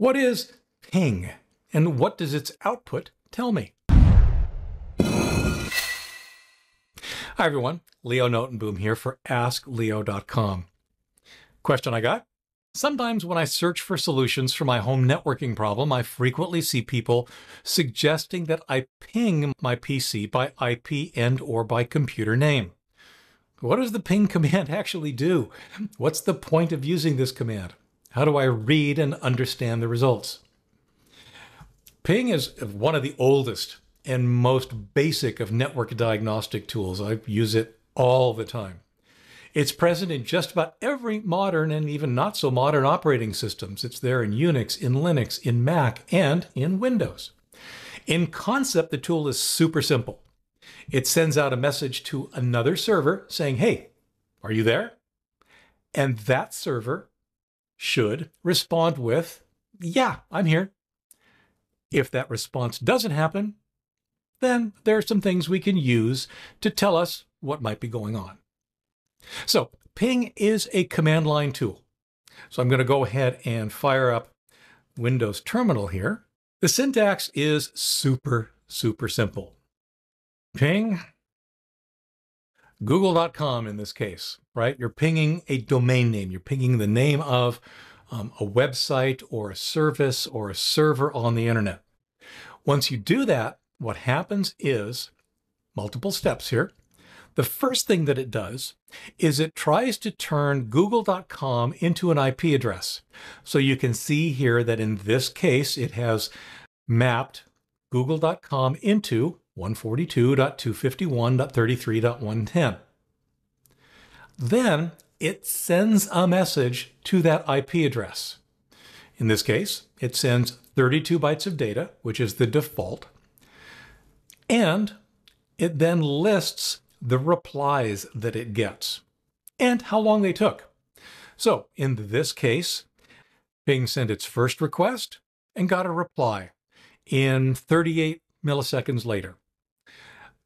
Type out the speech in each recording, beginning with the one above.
What is ping and what does its output tell me? Hi everyone, Leo Notenboom here for AskLeo.com. Question I got? Sometimes when I search for solutions for my home networking problem, I frequently see people suggesting that I ping my PC by IP and or by computer name. What does the ping command actually do? What's the point of using this command? How do I read and understand the results? Ping is one of the oldest and most basic of network diagnostic tools. I use it all the time. It's present in just about every modern and even not so modern operating systems. It's there in Unix, in Linux, in Mac, and in Windows. In concept, the tool is super simple. It sends out a message to another server saying, hey, are you there? And that server should respond with, yeah, I'm here. If that response doesn't happen, then there are some things we can use to tell us what might be going on. So ping is a command line tool. So I'm going to go ahead and fire up Windows Terminal here. The syntax is super, super simple. Ping Google.com in this case, right? You're pinging a domain name. You're pinging the name of um, a website or a service or a server on the internet. Once you do that, what happens is multiple steps here. The first thing that it does is it tries to turn google.com into an IP address. So you can see here that in this case, it has mapped google.com into 142.251.33.110. Then it sends a message to that IP address. In this case, it sends 32 bytes of data, which is the default, and it then lists the replies that it gets and how long they took. So in this case, Ping sent its first request and got a reply in 38 milliseconds later.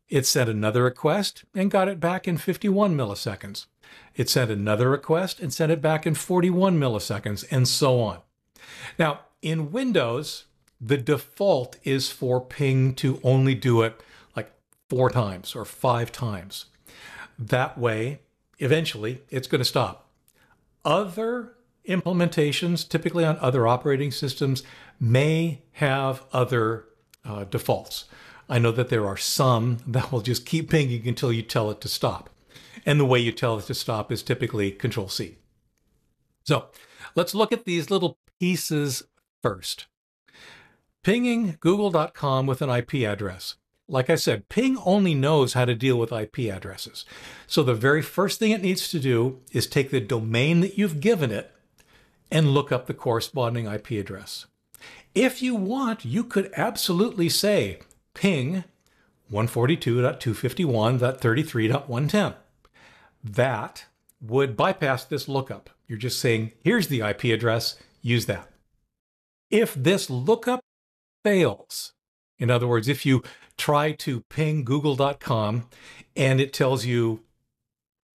It sent another request and got it back in 51 milliseconds. It sent another request and sent it back in 41 milliseconds, and so on. Now, in Windows, the default is for ping to only do it like four times or five times. That way, eventually, it's going to stop. Other implementations, typically on other operating systems, may have other uh, defaults. I know that there are some that will just keep pinging until you tell it to stop. And the way you tell it to stop is typically Control C. So let's look at these little pieces first. Pinging google.com with an IP address. Like I said, Ping only knows how to deal with IP addresses. So the very first thing it needs to do is take the domain that you've given it and look up the corresponding IP address. If you want, you could absolutely say ping 142.251.33.110. That would bypass this lookup. You're just saying, here's the IP address, use that. If this lookup fails, in other words, if you try to ping google.com and it tells you,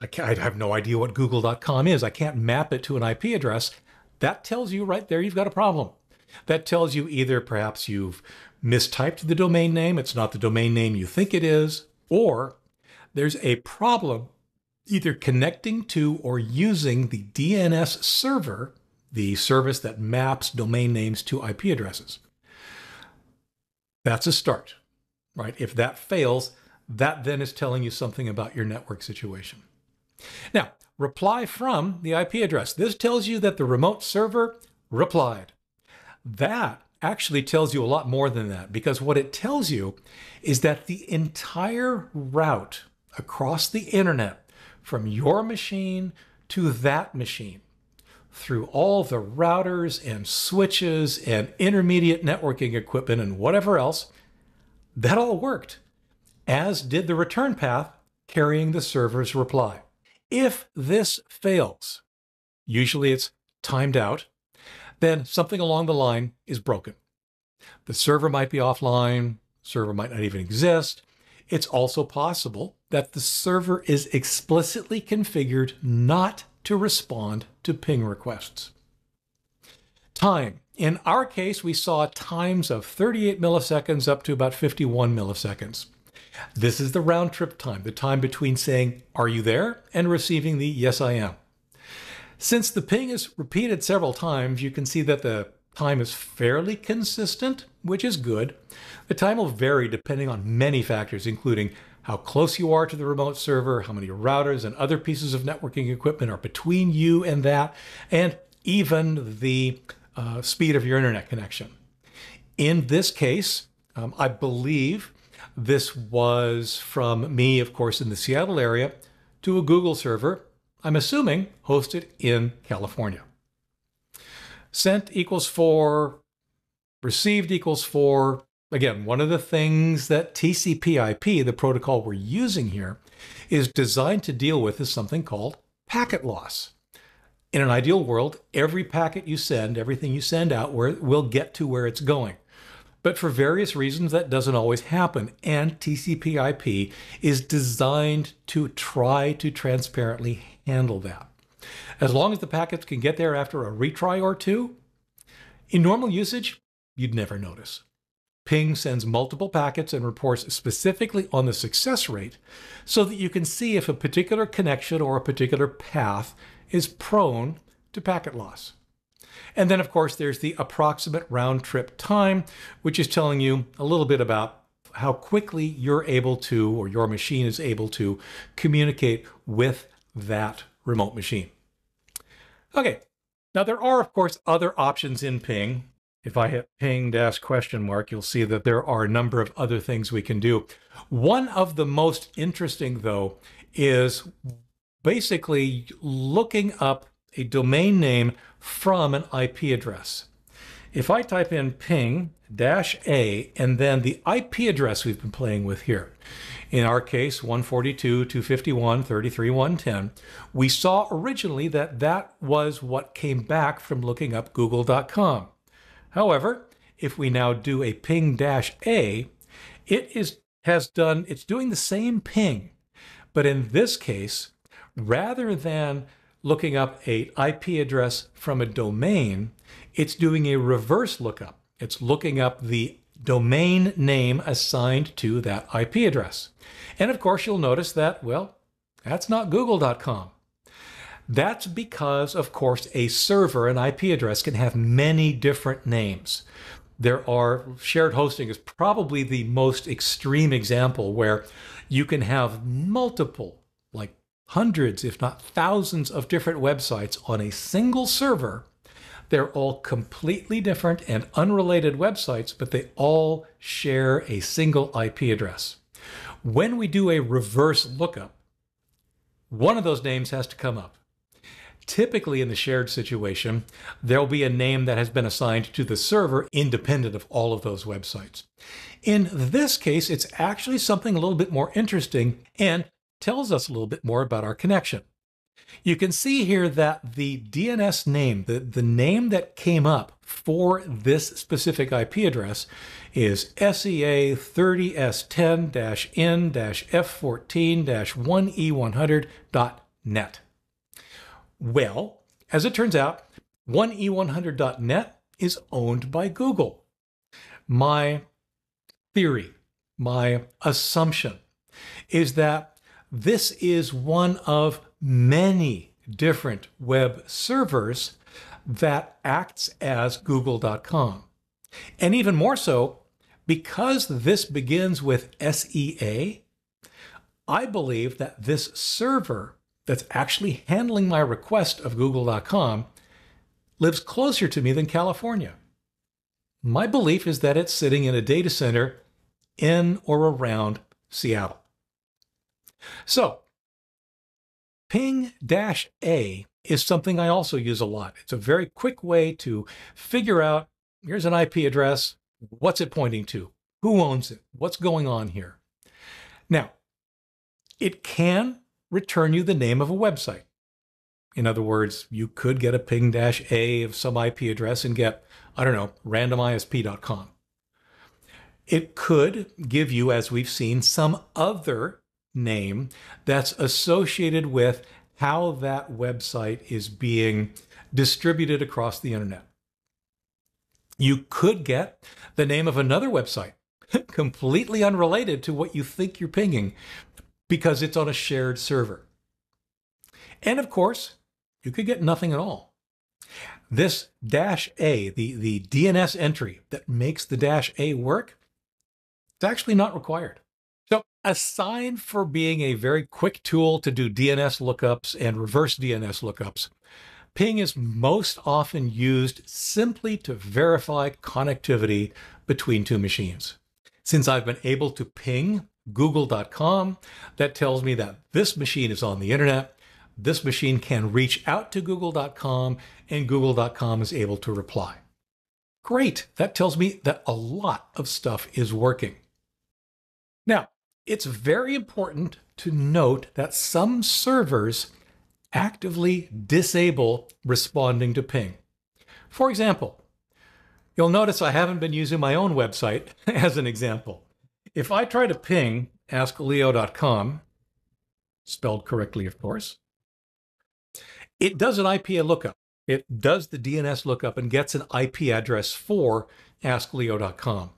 I, I have no idea what google.com is, I can't map it to an IP address, that tells you right there you've got a problem. That tells you either perhaps you've mistyped the domain name, it's not the domain name you think it is, or there's a problem either connecting to or using the DNS server, the service that maps domain names to IP addresses. That's a start, right? If that fails, that then is telling you something about your network situation. Now, reply from the IP address. This tells you that the remote server replied. That actually tells you a lot more than that because what it tells you is that the entire route across the internet from your machine to that machine through all the routers and switches and intermediate networking equipment and whatever else, that all worked, as did the return path carrying the server's reply. If this fails, usually it's timed out, then something along the line is broken. The server might be offline, server might not even exist. It's also possible that the server is explicitly configured not to respond to ping requests. Time in our case, we saw times of 38 milliseconds up to about 51 milliseconds. This is the round trip time, the time between saying, Are you there? and receiving the Yes, I am. Since the ping is repeated several times, you can see that the time is fairly consistent, which is good. The time will vary depending on many factors, including how close you are to the remote server, how many routers and other pieces of networking equipment are between you and that, and even the uh, speed of your internet connection. In this case, um, I believe this was from me, of course, in the Seattle area to a Google server, I'm assuming hosted in California. Sent equals 4, received equals 4. Again, one of the things that TCP IP, the protocol we're using here, is designed to deal with is something called packet loss. In an ideal world, every packet you send, everything you send out, will get to where it's going. But for various reasons, that doesn't always happen. And TCP IP is designed to try to transparently handle that. As long as the packets can get there after a retry or two, in normal usage, you'd never notice. Ping sends multiple packets and reports specifically on the success rate so that you can see if a particular connection or a particular path is prone to packet loss. And then, of course, there's the approximate round trip time, which is telling you a little bit about how quickly you're able to, or your machine is able to, communicate with that remote machine. Okay, now there are, of course, other options in ping. If I hit ping dash question mark, you'll see that there are a number of other things we can do. One of the most interesting, though, is basically looking up a domain name from an IP address. If I type in ping dash A and then the IP address we've been playing with here, in our case 142.251.33.110, we saw originally that that was what came back from looking up google.com. However, if we now do a ping dash A, it is has done it's doing the same ping, but in this case, rather than looking up a IP address from a domain, it's doing a reverse lookup. It's looking up the domain name assigned to that IP address. And of course, you'll notice that, well, that's not google.com. That's because, of course, a server, an IP address, can have many different names. There are shared hosting is probably the most extreme example where you can have multiple, like hundreds, if not thousands, of different websites on a single server. They're all completely different and unrelated websites, but they all share a single IP address. When we do a reverse lookup, one of those names has to come up. Typically, in the shared situation, there'll be a name that has been assigned to the server independent of all of those websites. In this case, it's actually something a little bit more interesting and tells us a little bit more about our connection. You can see here that the DNS name, the, the name that came up for this specific IP address is SEA 30S10-N-F14-1E100.net. Well, as it turns out, 1E100.net is owned by Google. My theory, my assumption is that this is one of many different web servers that acts as google.com. And even more so, because this begins with SEA, I believe that this server that's actually handling my request of google.com lives closer to me than California. My belief is that it's sitting in a data center in or around Seattle. So, ping-a is something I also use a lot. It's a very quick way to figure out here's an IP address, what's it pointing to? Who owns it? What's going on here? Now, it can return you the name of a website. In other words, you could get a ping-a of some IP address and get, I don't know, randomisp.com. It could give you, as we've seen, some other name that's associated with how that website is being distributed across the internet. You could get the name of another website completely unrelated to what you think you're pinging because it's on a shared server. And of course, you could get nothing at all. This dash A, the, the DNS entry that makes the dash A work, it's actually not required. Aside for being a very quick tool to do DNS lookups and reverse DNS lookups, Ping is most often used simply to verify connectivity between two machines. Since I've been able to ping google.com, that tells me that this machine is on the internet this machine can reach out to google.com and google.com is able to reply. Great. That tells me that a lot of stuff is working. Now, it's very important to note that some servers actively disable responding to ping. For example, you'll notice I haven't been using my own website as an example. If I try to ping askleo.com, spelled correctly, of course, it does an IP lookup. It does the DNS lookup and gets an IP address for askleo.com.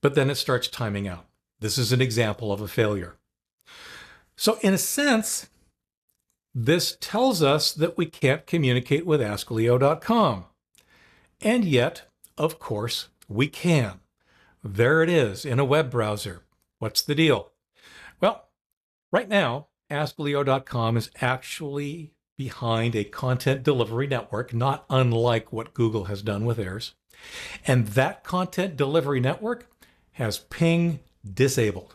But then it starts timing out. This is an example of a failure. So, in a sense, this tells us that we can't communicate with askleo.com. And yet, of course, we can. There it is in a web browser. What's the deal? Well, right now, askleo.com is actually behind a content delivery network, not unlike what Google has done with theirs. And that content delivery network has ping disabled.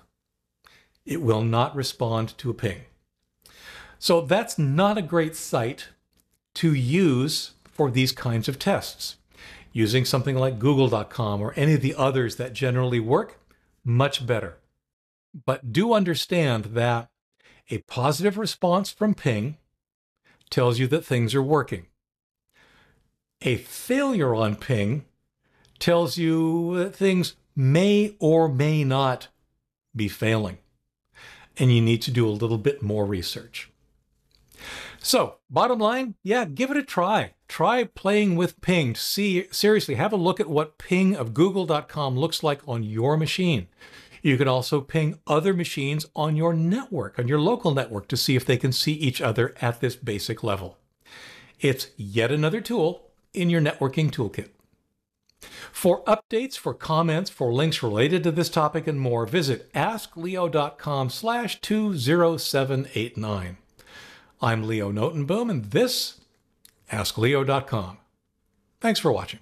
It will not respond to a ping. So that's not a great site to use for these kinds of tests. Using something like google.com or any of the others that generally work, much better. But do understand that a positive response from ping tells you that things are working. A failure on ping tells you that things may or may not be failing. And you need to do a little bit more research. So, bottom line, yeah, give it a try. Try playing with ping. See, seriously, have a look at what ping of google.com looks like on your machine. You can also ping other machines on your network, on your local network, to see if they can see each other at this basic level. It's yet another tool in your networking toolkit. For updates, for comments, for links related to this topic and more, visit askleo.com slash 20789. I'm Leo Notenboom, and this, AskLeo.com. Thanks for watching.